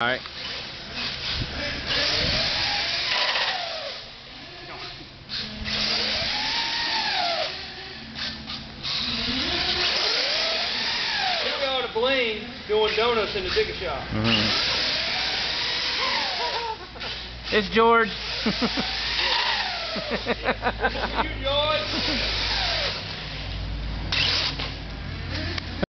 Alright. Here we are to Blaine doing donuts in the digger shop. Mm-hmm. It's George. you, George.